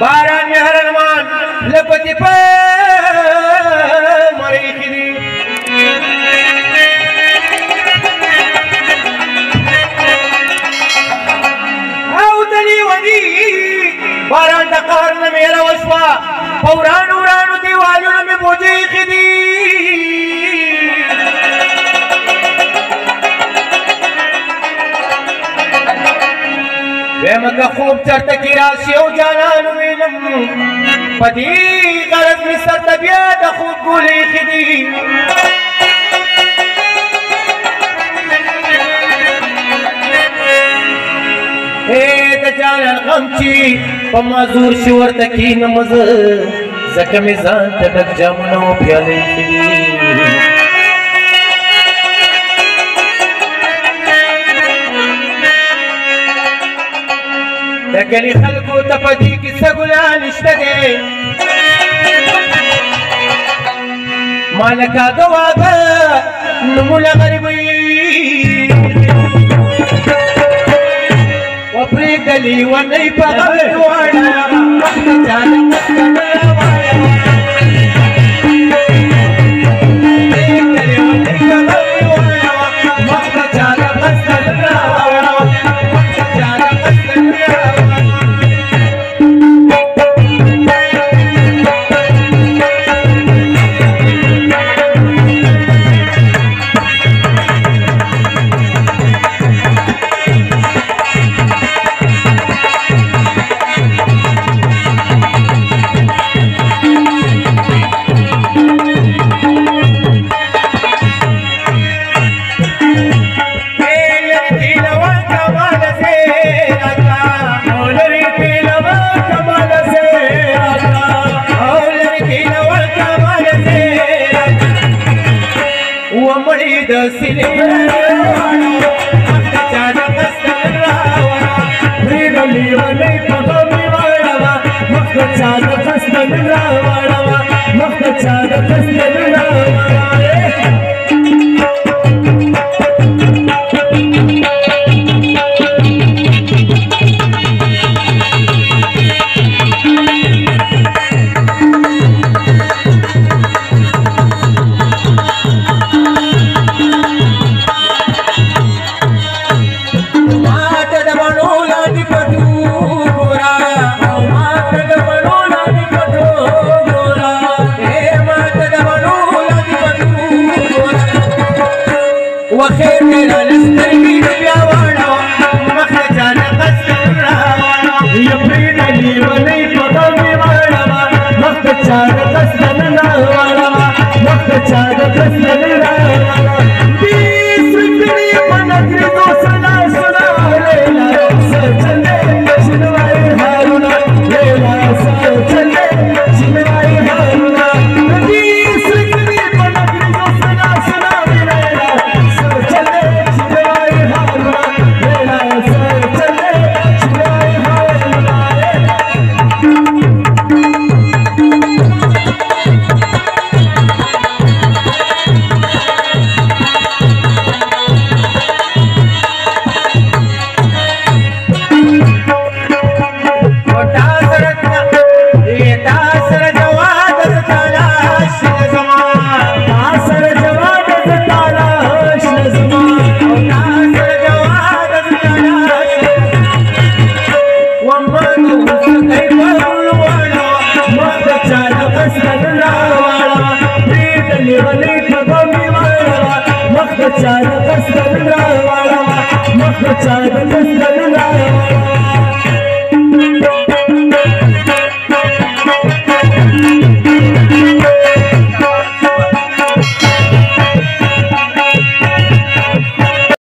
باران مهرمان لپتی په مریخ دی او دلی ودی باران د قهر نه مهر وشوا پورانو اگا خوب چرتا کی راشی او جانانو وینم پدی غرض می سر تبیا د خوب ګولې خدي اے د جانان غم چی په مزور شور تکي نماز زکه می ځان ته د جامونو پیالې خدي ګنې خلکو ته په دې کې څه ګناه نشته دی مالکه د واده نومونه غریبوي وپرېږدلې ونۍ په غم واړه 的心灵。चाय बस कमरा वाला मस्त चार